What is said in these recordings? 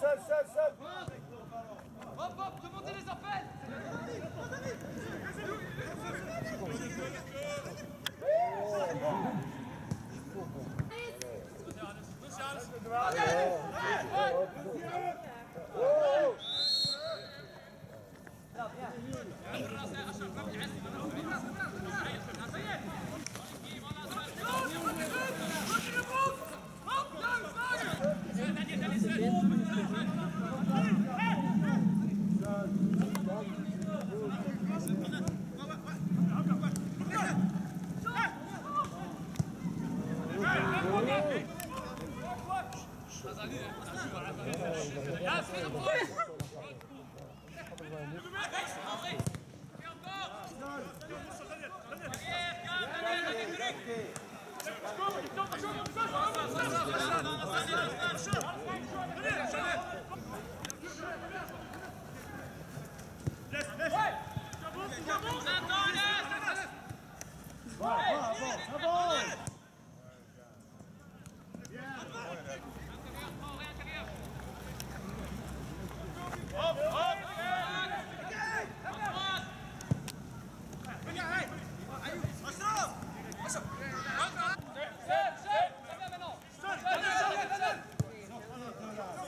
seul, seul, seul. Hop, hop, remontez les appels Kom igjen!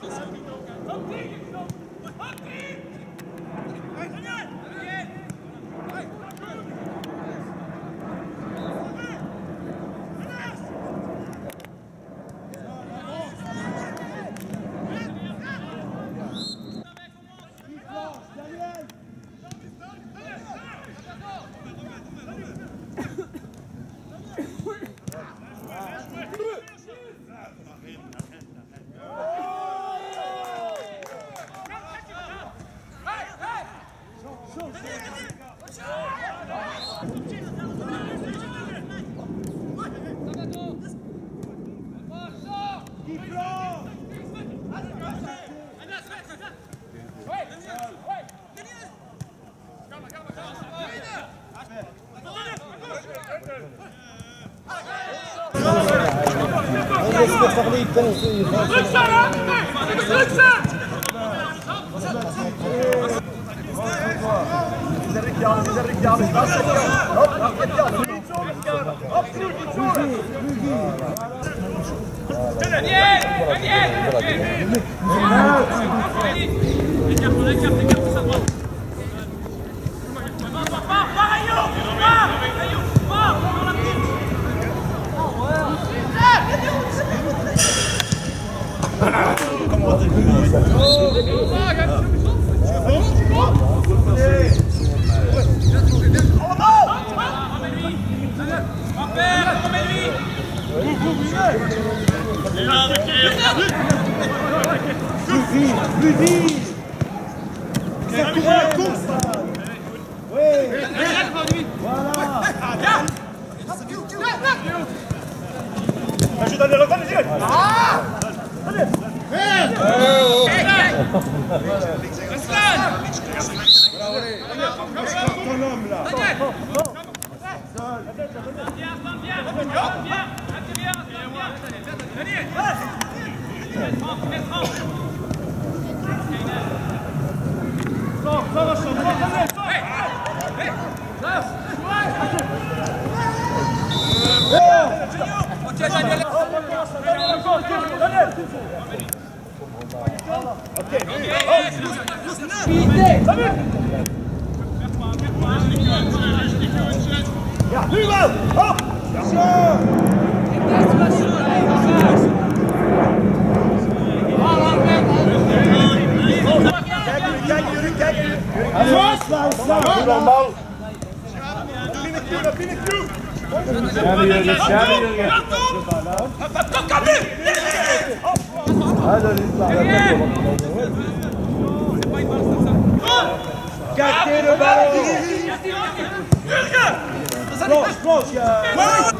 Hadi! Hadi! Il pense. Druk staan, hè! Druk staan! Plus vite C'est couru la course Oui Voilà Ajuda Ja, nu wel! Hop! Carteiro, barulho! Close, close, yeah!